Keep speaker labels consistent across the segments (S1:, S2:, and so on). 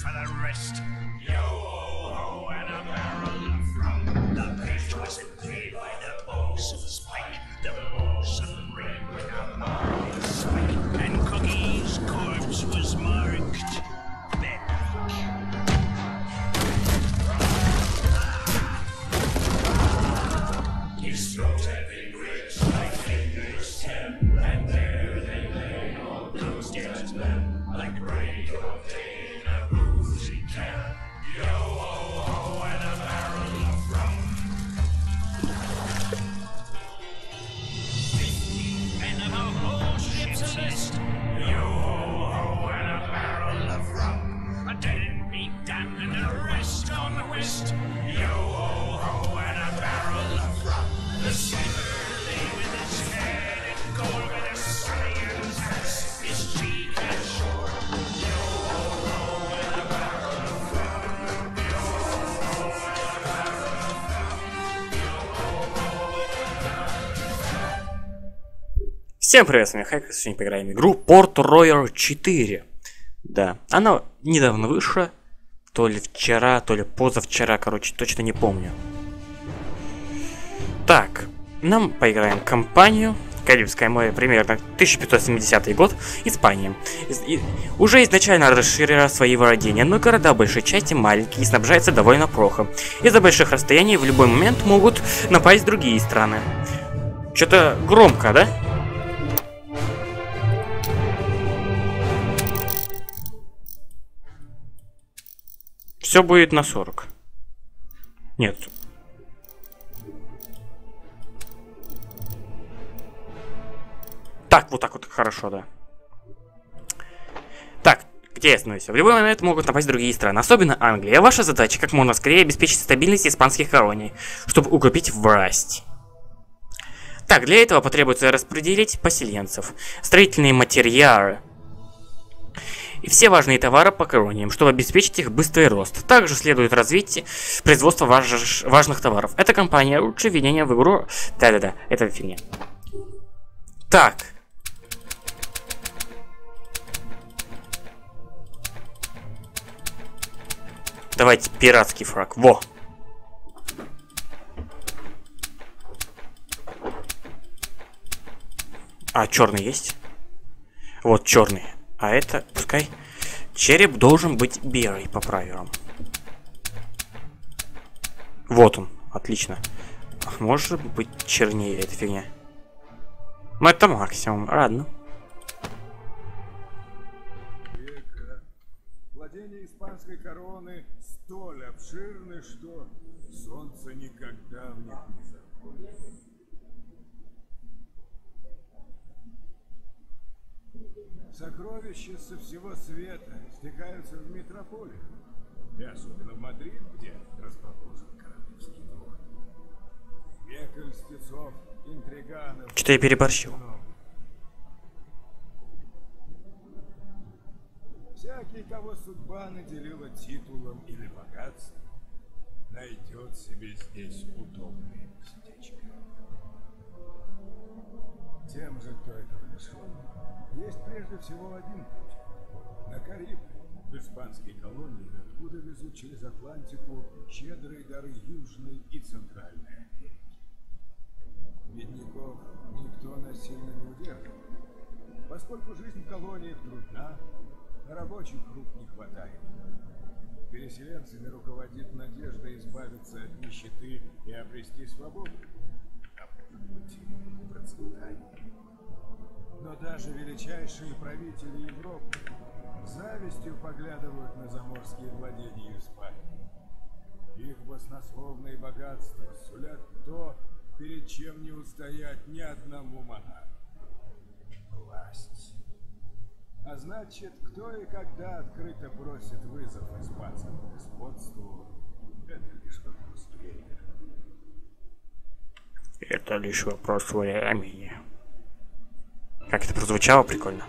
S1: for the rest. Yo
S2: Всем привет, с вами Хайк, сегодня поиграем в игру Port Royal 4. Да, она недавно вышла, то ли вчера, то ли позавчера, короче, точно не помню. Так, нам поиграем компанию. Карибское море, примерно 1570 год, Испания. Из- и- уже изначально расширила свои владения, но города большей части маленькие и снабжаются довольно плохо. Из-за больших расстояний в любой момент могут напасть другие страны. Что-то громко, да? Все будет на 40. Нет. Так, вот так вот хорошо, да. Так, где я остановился? В любой момент могут напасть другие страны, особенно Англия. Ваша задача как можно скорее обеспечить стабильность испанских колоний, чтобы укрепить власть. Так, для этого потребуется распределить поселенцев, строительные материалы, и все важные товары по колониям, чтобы обеспечить их быстрый рост. Также следует развить производство важ- важных товаров. Эта компания лучше введения в игру... Да-да-да, это фигня. Так. Давайте пиратский фраг. Во! А, черный есть? Вот черный. А это, пускай, череп должен быть белый по правилам. Вот он, отлично. Может быть чернее эта фигня. Ну это максимум, ладно.
S3: века. Владения испанской короны столь обширны, что солнце никогда в них не заходит. Сокровища со всего света стекаются в метрополию. И особенно в Мадрид, где расположен королевский двор. Века льстецов, интриганов,
S2: Что-то я переборщил.
S3: Всякий, кого судьба наделила титулом или богатством, найдет себе здесь удобное местечко. Тем же, кто этого лишен, есть прежде всего один путь. На Карибы, в испанские колонии, откуда везут через Атлантику щедрые дары Южной и Центральной Америки. Бедняков никто насильно не удерживает. Поскольку жизнь в колониях трудна, а рабочих рук не хватает. Переселенцами руководит надежда избавиться от нищеты и обрести свободу. Но даже величайшие правители Европы завистью поглядывают на заморские владения Испании. Их баснословные богатства сулят то, перед чем не устоять ни одному монарху. Власть. А значит, кто и когда открыто бросит вызов испанскому господству, это лишь вопрос времени.
S2: Это лишь вопрос времени. Как это прозвучало, прикольно.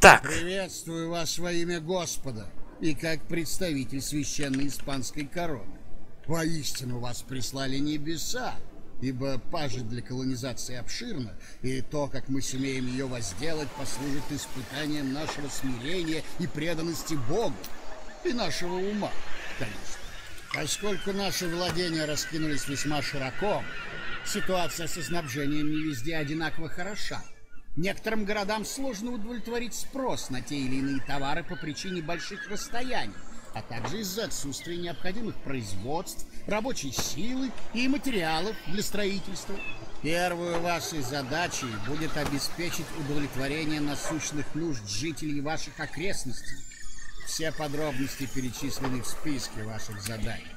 S2: Так,
S4: Приветствую вас во имя Господа и как представитель священной испанской короны. Воистину вас прислали небеса, ибо пажа для колонизации обширна, и то, как мы сумеем ее возделать, послужит испытанием нашего смирения и преданности Богу. И нашего ума, конечно. Поскольку наши владения раскинулись весьма широко, ситуация со снабжением не везде одинаково хороша. Некоторым городам сложно удовлетворить спрос на те или иные товары по причине больших расстояний, а также из-за отсутствия необходимых производств, рабочей силы и материалов для строительства. Первой вашей задачей будет обеспечить удовлетворение насущных нужд жителей ваших окрестностей. Все подробности перечислены в списке ваших заданий.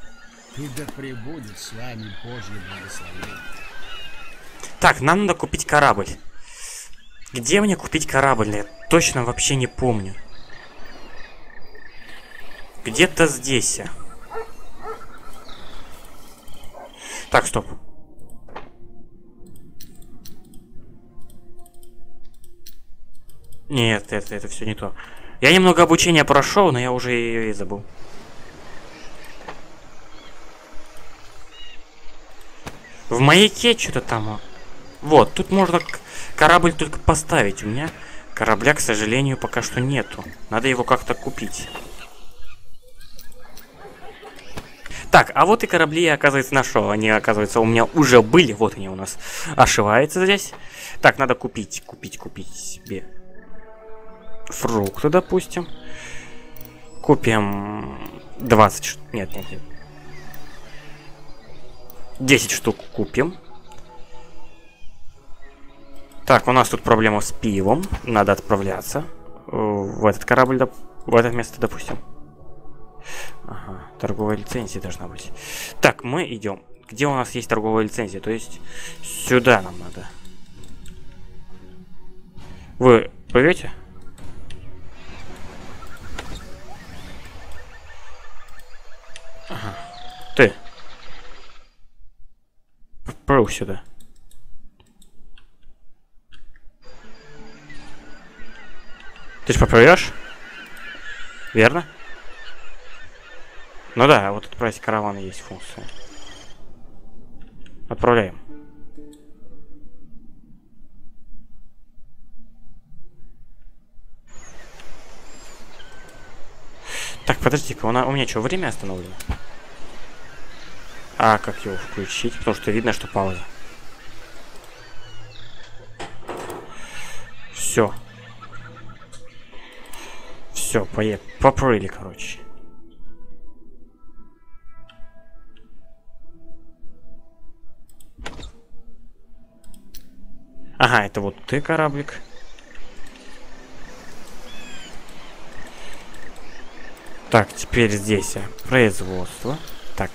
S4: И да пребудет с вами Божье благословение.
S2: Так, нам надо купить корабль. Где мне купить корабль? Я точно вообще не помню. Где-то здесь. Так, стоп. Нет, это, это все не то. Я немного обучения прошел, но я уже ее и забыл. В маяке что-то там. Вот, тут можно корабль только поставить. У меня корабля, к сожалению, пока что нету. Надо его как-то купить. Так, а вот и корабли я, оказывается, нашел. Они, оказывается, у меня уже были. Вот они у нас ошиваются здесь. Так, надо купить, купить, купить себе фрукты, допустим. Купим 20 штук. Нет, нет, нет. 10 штук купим. Так, у нас тут проблема с пивом. Надо отправляться в этот корабль, в это место, допустим. Ага, торговая лицензия должна быть. Так, мы идем. Где у нас есть торговая лицензия? То есть сюда нам надо. Вы плывете? Ага. Ты. Плыл сюда. Ты же поплывешь? Верно? Ну да, вот отправить караваны есть функция. Отправляем. Так, подожди-ка, у, у меня что, время остановлено? А, как его включить? Потому что видно, что пауза. Все. Все, поехали. Поплыли, короче. Ага, это вот ты, кораблик. Так, теперь здесь производство. Так.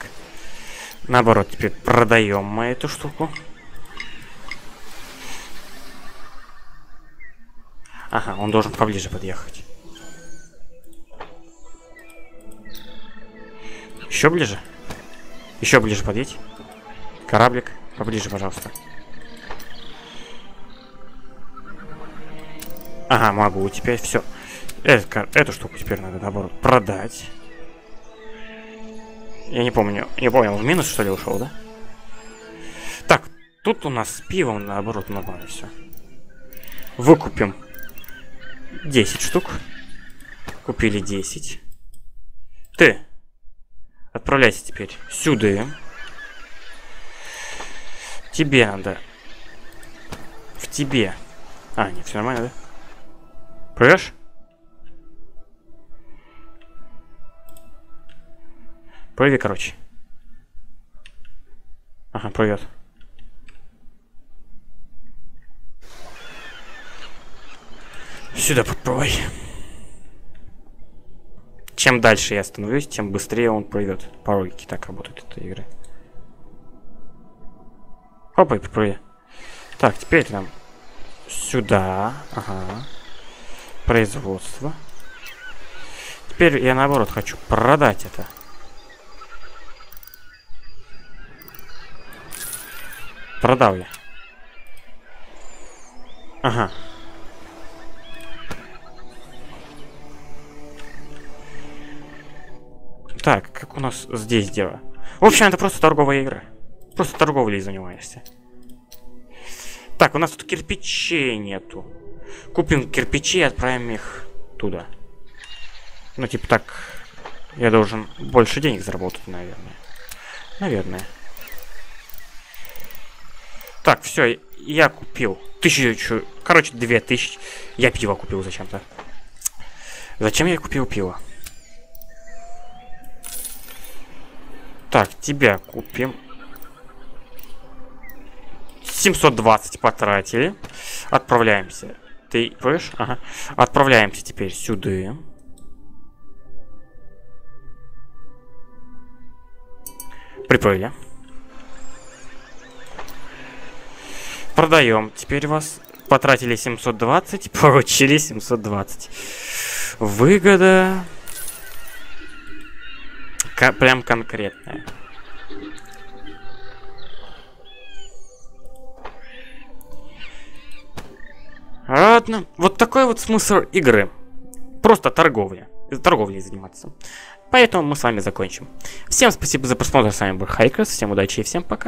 S2: Наоборот, теперь продаем мы эту штуку. Ага, он должен поближе подъехать. Еще ближе? Еще ближе подъедь. Кораблик, поближе, пожалуйста. Ага, могу теперь, все. Эту, эту штуку теперь надо, наоборот, продать. Я не помню. Не помню, он в минус, что ли, ушел, да? Так, тут у нас с пивом, наоборот, нормально все. Выкупим 10 штук. Купили 10. Ты. Отправляйся теперь сюда. Тебе надо. В тебе. А, нет, все нормально, да? Прешь? Плыви, короче. Ага, плывет. Сюда подплывай. Чем дальше я становлюсь, тем быстрее он плывет. По так работает эта игра. Опа, и поплыви. Так, теперь нам сюда. Ага. Производство. Теперь я наоборот хочу продать это. Продал я. Ага. Так, как у нас здесь дело? В общем, это просто торговая игра. Просто торговлей занимаешься. Так, у нас тут кирпичей нету. Купим кирпичи и отправим их туда. Ну, типа так, Я должен больше денег заработать, наверное. Наверное. Так, все, я купил. Тысячу, короче, две тысячи. Я пиво купил зачем-то. Зачем я купил пиво? Так, тебя купим. 720 потратили. Отправляемся. Ты поешь? Ага. Отправляемся теперь сюда. Приплыли. Продаем. Теперь вас потратили 720, получили 720. Выгода. Ка прям конкретная. Ладно. Вот такой вот смысл игры. Просто торговля. Торговлей заниматься. Поэтому мы с вами закончим. Всем спасибо за просмотр. С вами был Хайкерс. Всем удачи и всем пока.